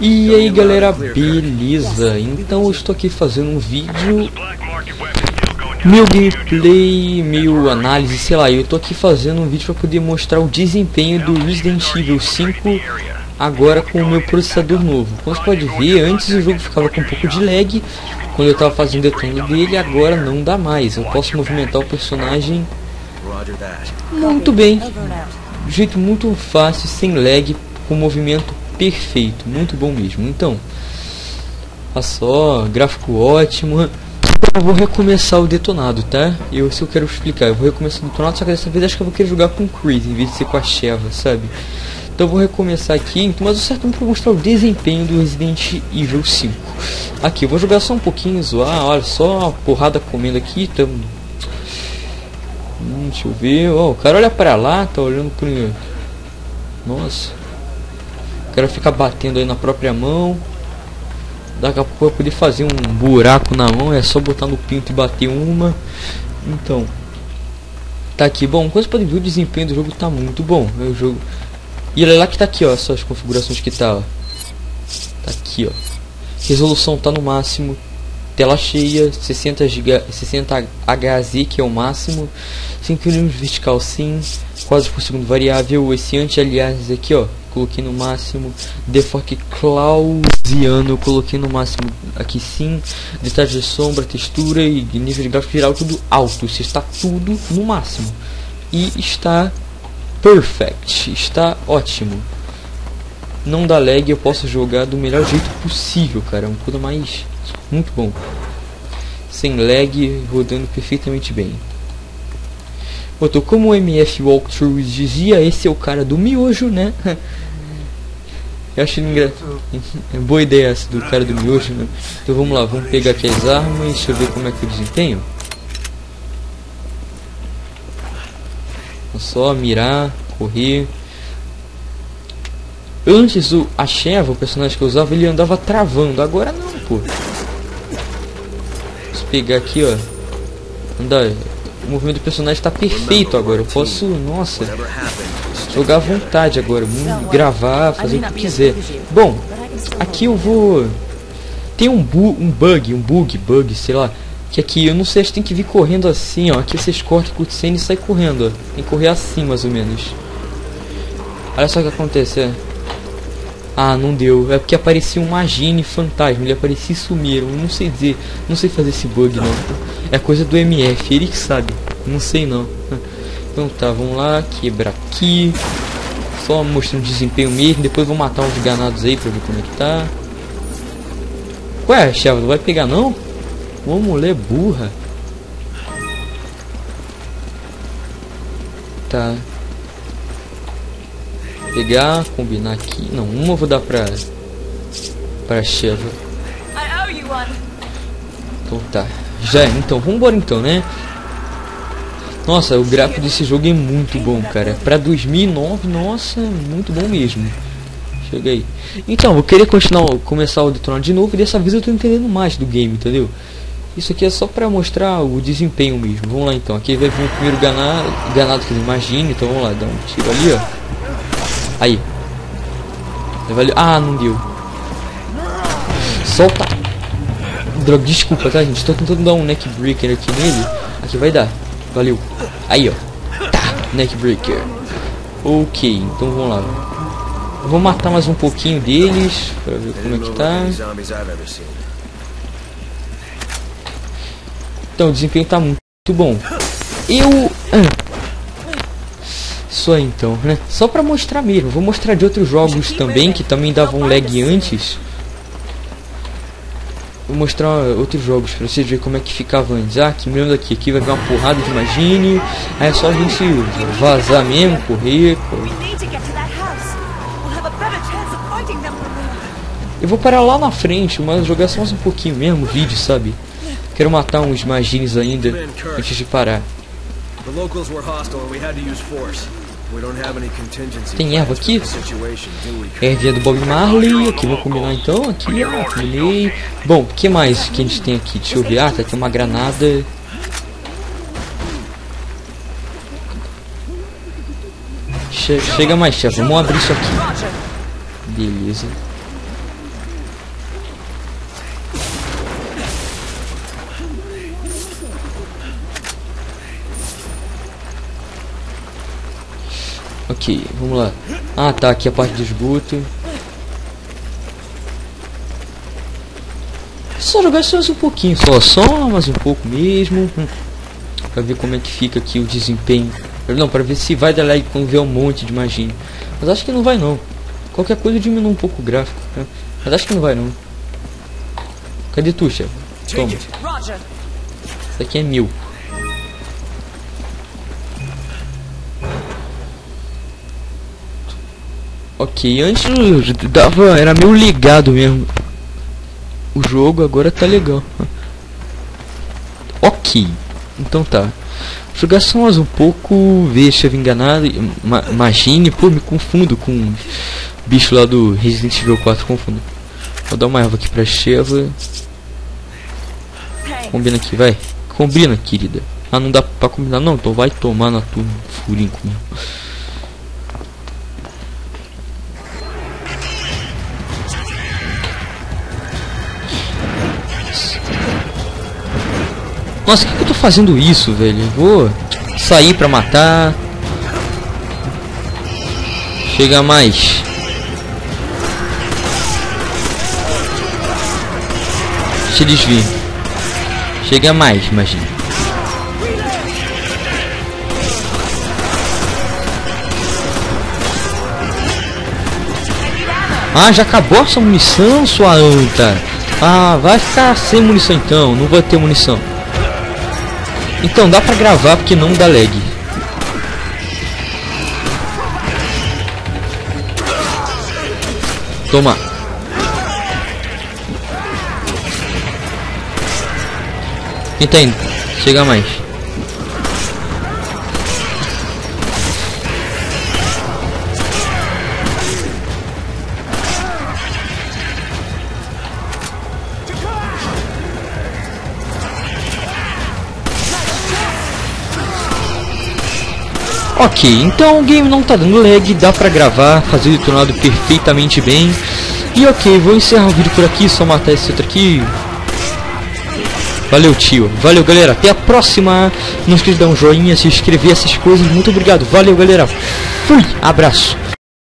E aí galera, beleza? Então eu estou aqui fazendo um vídeo. Meu gameplay, meu análise, sei lá Eu estou aqui fazendo um vídeo para poder mostrar o desempenho do Resident Evil 5 Agora com o meu processador novo. Como você pode ver, antes o jogo ficava com um pouco de lag. Quando eu estava fazendo o detona dele, agora não dá mais. Eu posso movimentar o personagem muito bem. De jeito muito fácil, sem lag, com movimento perfeito, muito bom mesmo. Então, olha só, gráfico ótimo. Eu vou recomeçar o detonado, tá? Eu se eu quero explicar, eu vou recomeçar o detonado, só que dessa vez acho que eu vou querer jogar com o Chris em vez de ser com a Sheva, sabe? Então eu vou recomeçar aqui, então, mas o certo é para mostrar o desempenho do Resident Evil 5. Aqui, eu vou jogar só um pouquinho, zoar, olha só, porrada comendo aqui, tamo... Hum, deixa eu ver, ó, oh, o cara olha pra lá, tá olhando pro... Nossa cara fica batendo aí na própria mão. Daqui a pouco vai poder fazer um buraco na mão, é só botar no pinto e bater uma. Então, tá aqui. Bom, como você pode ver, o desempenho do jogo tá muito bom. O jogo. E olha lá que tá aqui, ó, essas configurações que tá, ó. Tá aqui, ó. Resolução tá no máximo. Tela cheia, 60 GB, 60 HZ que é o máximo. 5 mm vertical sim, quadros por segundo variável. Esse anti aliás aqui, ó, coloquei no máximo. Defork Clausiano eu coloquei no máximo aqui sim. Detalhe de sombra, textura e nível de gráfico geral tudo alto. Isso está tudo no máximo. E está perfect, está ótimo. Não dá lag, eu posso jogar do melhor jeito possível, cara. É coisa mais muito bom. Sem lag, rodando perfeitamente bem. Botou como o MF Walkthrough dizia, esse é o cara do miojo, né? Eu acho engraçado. É boa ideia essa do cara do miojo, né? Então vamos lá, vamos pegar aqui as armas, deixa eu ver como é que eu desempenho. Só mirar, correr. Antes o a Sheva, o personagem que eu usava, ele andava travando. Agora não, pô. Vamos pegar aqui, ó. Andar o movimento do personagem está perfeito agora. Eu posso, nossa, jogar à vontade agora, gravar, fazer o que quiser. Bom, aqui eu vou tem um, bu um bug, um bug, bug, sei lá, que aqui eu não sei, acho que tem que vir correndo assim, ó. Aqui vocês cortam cutscene e sai correndo, ó. Tem que correr assim, mais ou menos. Olha só o que acontece, é. Ah, não deu. É porque aparecia um Magine fantasma. Ele aparecia e sumiram. Não sei dizer. Não sei fazer esse bug, não. É coisa do MF. Ele que sabe. Não sei, não. Então tá, vamos lá. Quebrar aqui. Só mostrando desempenho mesmo. Depois vou matar uns ganados aí pra ver como é que tá. Ué, Chava, não vai pegar não? Uma mulher burra. Tá pegar, combinar aqui. Não, uma eu vou dar pra. pra Sheva. Então tá. Já é, então, vambora então, né? Nossa, o gráfico desse jogo é muito bom, cara. Pra 2009, nossa, muito bom mesmo. Chega aí. Então, eu queria continuar, começar o detonar de novo e dessa vez eu tô entendendo mais do game, entendeu? Isso aqui é só pra mostrar o desempenho mesmo. Vamos lá então. Aqui vai vir o primeiro ganado, ganado que imagine. Então vamos lá, dar um tiro ali, ó. Aí. Valeu. Ah, não deu. Solta. Droga, desculpa, tá, gente? Tô tentando dar um neck breaker aqui nele. Aqui vai dar. Valeu. Aí, ó. Tá, neck breaker. Ok, então vamos lá. Vou matar mais um pouquinho deles. Pra ver como é que tá. Então, o desempenho tá muito bom. Eu... Ah, só então, né? Só pra mostrar mesmo. Vou mostrar de outros jogos também, que também davam lag antes. Vou mostrar outros jogos pra vocês verem como é que ficava antes. Ah, que me aqui. Aqui vai vir uma porrada de imagine. Aí é só a gente vazar mesmo, correr. Eu vou parar lá na frente, mas jogar só mais um pouquinho mesmo, vídeo, sabe? Quero matar uns magines ainda antes de parar. The locals were hostile and we had to use force. Tem erva aqui? Ervinha do Bob Marley. Aqui vou combinar então. Aqui, ó, combinei. Bom, o que mais que a gente tem aqui? Deixa eu ver. Ah, tá aqui uma granada. Che chega mais, chefe. Vamos abrir isso aqui. Beleza. Ok, vamos lá. Ah, tá, aqui a parte do esgoto. Só jogar só mais um pouquinho, só, só mais um pouco mesmo. Hum. Pra ver como é que fica aqui o desempenho. Não, para ver se vai dar lag quando ver um monte de magia. Mas acho que não vai não. Qualquer coisa diminui um pouco o gráfico. Né? Mas acho que não vai não. Cadê tu, chefe? Toma. Isso aqui é mil. Ok, antes dava, era meio ligado mesmo o jogo, agora tá legal. ok, então tá. Jogar só mais um pouco, ver se eu enganado. Ma imagine, pô, me confundo com o bicho lá do Resident Evil 4, confundo. Vou dar uma erva aqui pra Sheva. Combina aqui, vai. Combina, querida. Ah, não dá pra combinar não, então vai tomar na tua furinho comigo. Nossa, que, que eu tô fazendo isso, velho? Vou sair pra matar. Chega mais. Deixa eles vir. Chega mais, imagina. Ah, já acabou essa munição, sua anta. Ah, vai ficar sem munição então. Não vai ter munição. Então, dá pra gravar porque não dá lag. Toma. Entende? Chega mais. Ok, então o game não tá dando lag, dá pra gravar, fazer o detonado perfeitamente bem. E ok, vou encerrar o vídeo por aqui, só matar esse outro aqui. Valeu tio, valeu galera, até a próxima. Não esqueça de dar um joinha, se inscrever, essas coisas. Muito obrigado, valeu galera. Fui, abraço.